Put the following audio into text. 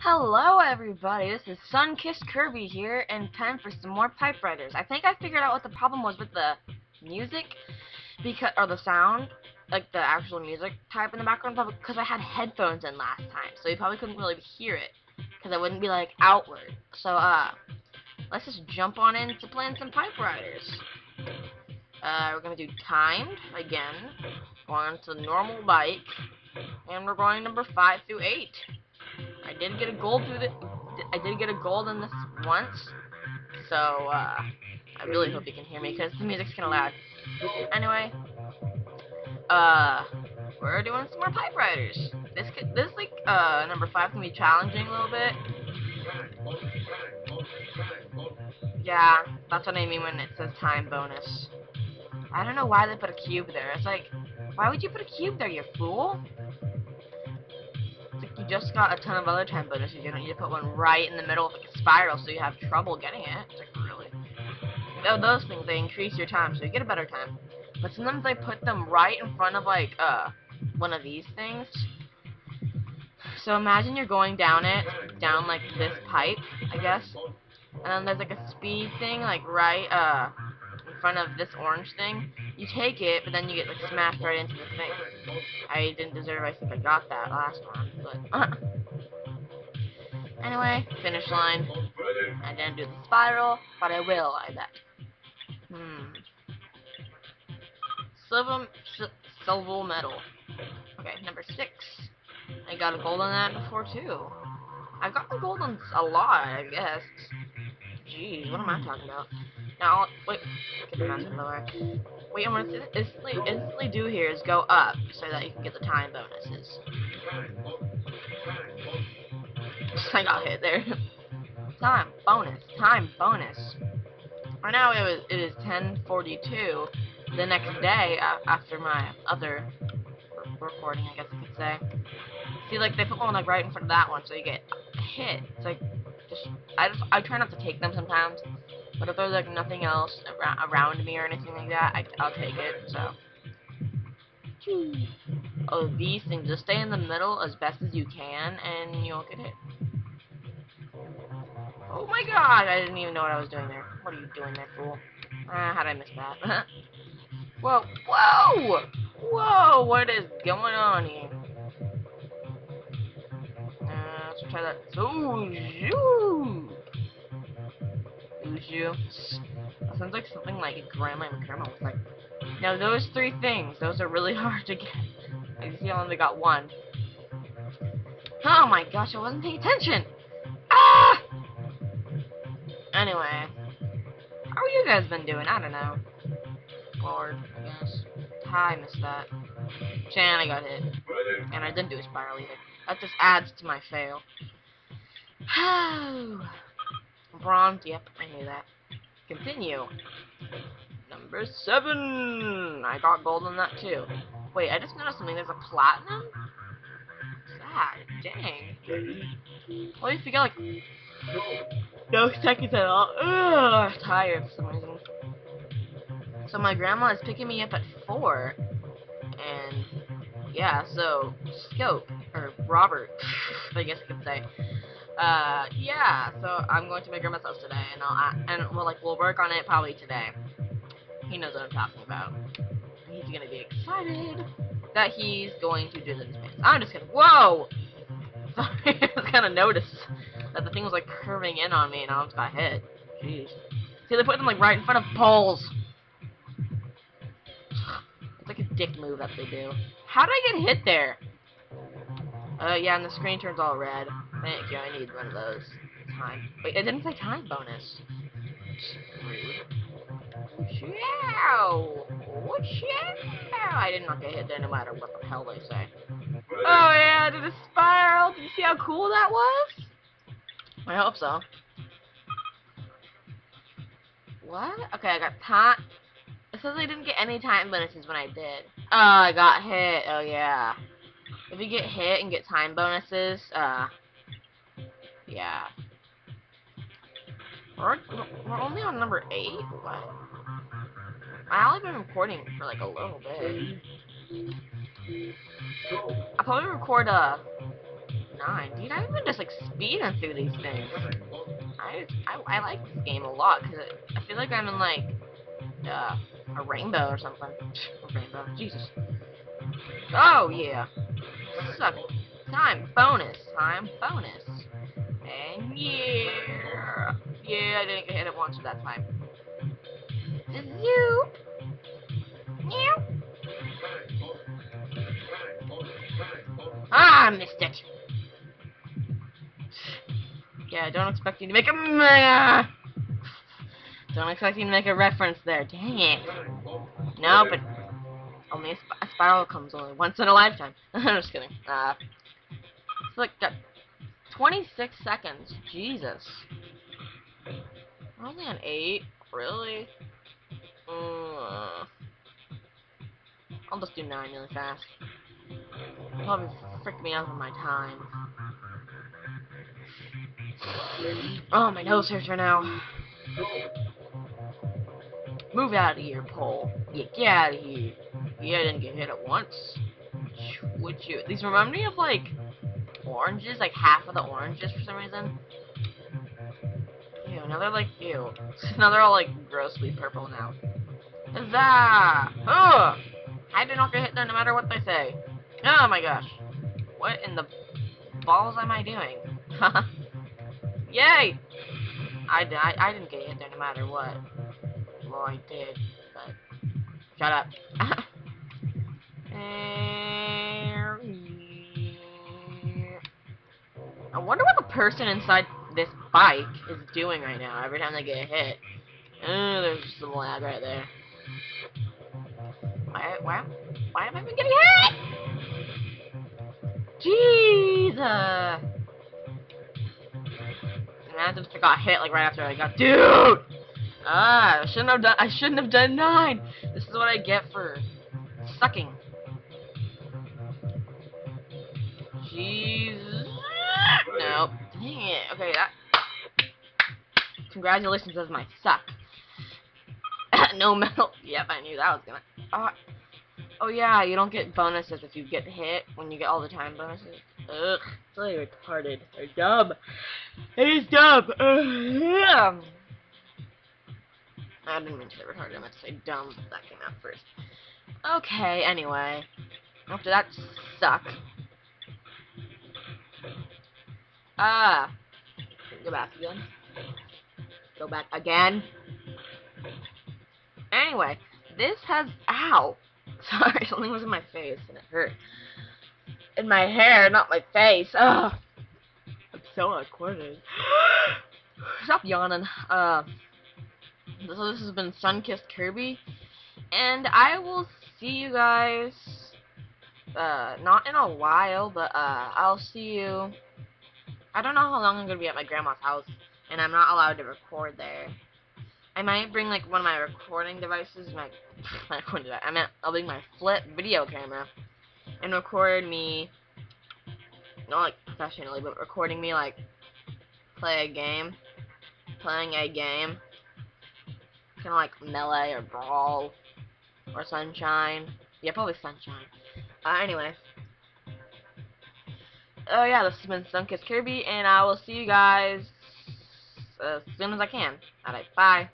Hello everybody, this is Sunkist Kirby here, and time for some more Pipe Riders. I think I figured out what the problem was with the music, because or the sound, like the actual music type in the background, because I had headphones in last time, so you probably couldn't really hear it, because I wouldn't be like outward. So uh, let's just jump on into playing some Pipe Riders. Uh, we're gonna do timed again, going to normal bike, and we're going number five through eight. I did get a gold through the. I did get a gold in this once, so uh, I really hope you can hear me because the music's kind of loud. Anyway, uh, we're doing some more pipe riders. This this like uh number five can be challenging a little bit. Yeah, that's what I mean when it says time bonus. I don't know why they put a cube there. It's like, why would you put a cube there, you fool? Just got a ton of other time bonuses. You don't need to put one right in the middle of like a spiral so you have trouble getting it. It's like, really? Oh, those things, they increase your time, so you get a better time. But sometimes they put them right in front of, like, uh, one of these things. So imagine you're going down it, down, like, this pipe, I guess. And then there's, like, a speed thing, like, right, uh, in front of this orange thing. You take it, but then you get, like, smashed right into the thing. I didn't deserve, I think I got that last one, but, uh. Anyway, finish line. I didn't do the spiral, but I will, I bet. Hmm. Silver, silver medal. Okay, number six. I got a gold on that before, too. I've the gold on a lot, I guess. Jeez, what am I talking about? Now, wait, get the. Wait, I'm gonna instantly, instantly do here is go up so that you can get the time bonuses. I got hit there. time bonus, time bonus. Right now it was it is 10:42. The next day after my other recording, I guess I could say. See, like they put one like right in front of that one, so you get hit. It's like just I just I try not to take them sometimes but if there's like nothing else around me or anything like that, I, I'll take it. So. Oh, these things. Just stay in the middle as best as you can, and you won't get hit. Oh my god! I didn't even know what I was doing there. What are you doing there, fool? Ah, how did I miss that? whoa! Whoa! Whoa! What is going on here? Uh, let's try that. Ooh, you. Sounds like something like Grandma and Grandma was like. Now those three things, those are really hard to get. I see I only got one. Oh my gosh, I wasn't paying attention! Ah! Anyway. How you guys been doing? I don't know. Lord, I guess. I missed that. Chan, I got hit. And I didn't do a spiral either. That just adds to my fail. Bronze, yep, I knew that. Continue. Number seven! I got gold on that too. Wait, I just noticed something. There's a platinum? Sad. Dang. Well, if you get like no seconds at all. Ugh, tired for some reason. So my grandma is picking me up at four, and yeah, so Scope or Robert, I guess you could say, uh, yeah, so I'm going to my grandma's house today, and I'll, and we'll, like, we'll work on it probably today. He knows what I'm talking about. He's gonna be excited that he's going to do this. I'm just gonna, whoa! Sorry, I was kind of noticed that the thing was, like, curving in on me, and I almost got hit. Jeez. See, they put them, like, right in front of poles. It's like a dick move that they do. How did I get hit there? Uh, yeah, and the screen turns all red. Thank you, I need one of those. Time. Wait, it didn't say time bonus. Chow! Chow! I did not get hit there no matter what the hell they say. Oh yeah, did a spiral. Did you see how cool that was? I hope so. What? Okay, I got time. It says I didn't get any time bonuses when I did. Oh, I got hit. Oh yeah. If you get hit and get time bonuses, uh, yeah. We're, we're only on number 8? What? I only been recording for like a little bit. I'll probably record, uh, nine. Dude, I've been just like speeding through these things. I I, I like this game a lot because I feel like I'm in like uh, a rainbow or something. Rainbow, Jesus. Oh yeah. Suck. Time bonus. Time bonus. And yeah. Yeah, I didn't get hit it once that time. You. You. Ah, I missed it. Yeah, don't expect you to make a. Don't expect you to make a reference there. Dang it. No, but only a, sp a spiral comes only once in a lifetime. I'm just kidding. Uh, it's like got 26 seconds. Jesus. Only on 8? Really? Uh, I'll just do 9 really fast. Probably freak me out on my time. Oh, my nose hurts right now. Move out of here, pole. Yeah, get out of here. Yeah, I didn't get hit at once. Would you? These remind me of, like, oranges, like half of the oranges for some reason. Ew, now they're like, ew. now they're all, like, grossly purple now. Huzzah! Ugh! I did not get hit there no matter what they say. Oh my gosh. What in the balls am I doing? Yay! I, I, I didn't get hit there no matter what. Well, I did, but... Shut up. wonder what the person inside this bike is doing right now every time they get hit. Oh, there's some lag right there. Why, why, why am I even getting hit? Jesus! And I just got hit like right after I got, dude! Ah, I shouldn't have done. I shouldn't have done nine. This is what I get for sucking. Jeez. It. Okay, that. Congratulations as my suck. no medal. Yep, I knew that was gonna. Uh, oh yeah, you don't get bonuses if you get hit when you get all the time bonuses. Ugh, it's really retarded. They're dumb. It is dumb. Ugh. I didn't mean to say retarded, I meant to say dumb. That came out first. Okay, anyway. After that suck. Ah. Go back again. Go back again. Anyway, this has... Ow! Sorry, something was in my face and it hurt. In my hair, not my face. Ugh. I'm so awkward. Stop yawning. Uh... So this has been Sunkist Kirby, and I will see you guys, uh, not in a while, but, uh, I'll see you, I don't know how long I'm going to be at my grandma's house, and I'm not allowed to record there. I might bring, like, one of my recording devices, my, my recording device, I meant, I'll bring my flip video camera, and record me, not, like, professionally, but recording me, like, play a game, playing a game, kind of like Melee or Brawl or Sunshine. Yeah, probably Sunshine. Uh, anyway. Oh yeah, this has been Sunkist Kirby, and I will see you guys as soon as I can. Alright, bye.